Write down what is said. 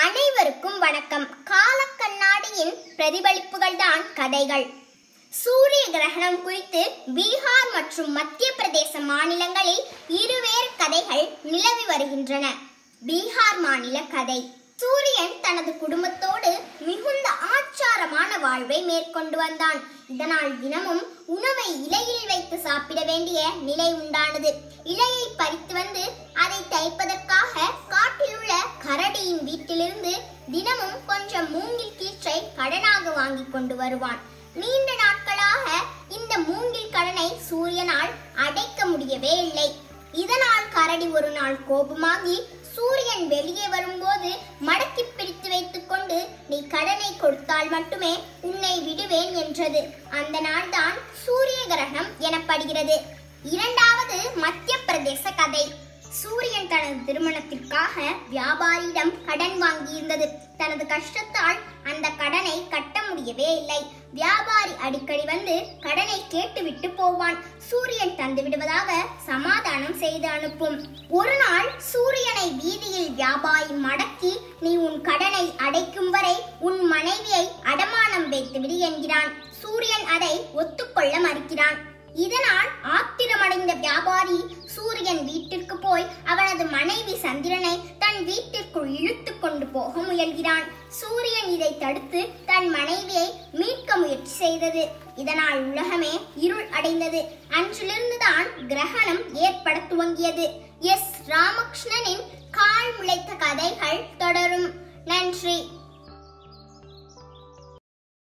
அனைவருக்கும் வணக்கம். காலக்கண்ணாடியின் பிரதிபலிப்புகள் தான் கதைகள். சூரிய கிரகணம் குறித்து பீகார் மற்றும் மத்திய பிரதேச மாநிலங்களில் இருவேறு கதைகள் நிலவி வருகின்றன. பீகார் மாநில கதை. சூரியன் தனது குடும்பத்தோடு மிகுந்த ஆச்சாரமான வாழ்வை மேற்கொண்டு வந்தான். இதனால் தினமும் உணவை இலையில் வைத்து சாப்பிட வேண்டிய நிலை உண்டானது. இலையை பறித்து வந்து அதை தைப்பது கரடியின் வீட்டிலிருந்து தினமும் கொஞ்சம் மூங்கில் கீற்றை கடனாக வாங்கி கொண்டு வருவான். நீண்ட நாட்களாக இந்த மூங்கில் கடனை சூரியனால் அடைக்க முடியவே இல்லை. இதனால் கரடி ஒரு நாள் கோபமாகி சூரியன் வெளியே வரும்போது மடக்கி பிடித்து வைத்துக்கொண்டு நீ கடனை கொடுத்தால் மட்டுமே உன்னை விடுவேன் என்றது. அந்த நாள் தான் சூரிய கிரகணம் எனப்படுகிறது. இரண்டாவது மத்திய பிரதேச கதை. சூரியன் தனது திருமண திருமணத்திற்காக வியாபாரியிடம் கடன் வாங்கியிருந்தது. தனது கஷ்டத்தால் அந்த கடனை கட்ட முடியவே இல்லை. வியாபாரி அடிக்கடி வந்து கடனை கேட்டுவிட்டு போவான். சூரியன் தந்து விடுவதாக சமாதானம் செய்து அனுப்பும். ஒரு நாள் சூரியனை வீதியில் வியாபாரி மடக்கி நீ உன் கடனை அடைக்கும் வரை உன் மனைவியை அடமானம் வைத்துவிடு என்கிறான். சூரியன் அதை ஒத்துக்கொள்ள மறுக்கிறான். இதனால் ஆத்திரமடைந்த வியாபாரி சூரியன் தனது மனைவி சந்திரனை தன் வீட்டிற்குள் இழுத்து கொண்டு போக முயல்கிறான். சூரியன் இதை தடுத்து தன் மனைவியை மீட்க முயற்சி செய்தது. இதனால் உலகமே இருள் அடைந்தது. அன்றிலிருந்துதான் கிரகணம் ஏற்பட துவங்கியது. எஸ். ராமகிருஷ்ணனின் கால் முளைத்த கதைகள் தொடரும். நன்றி.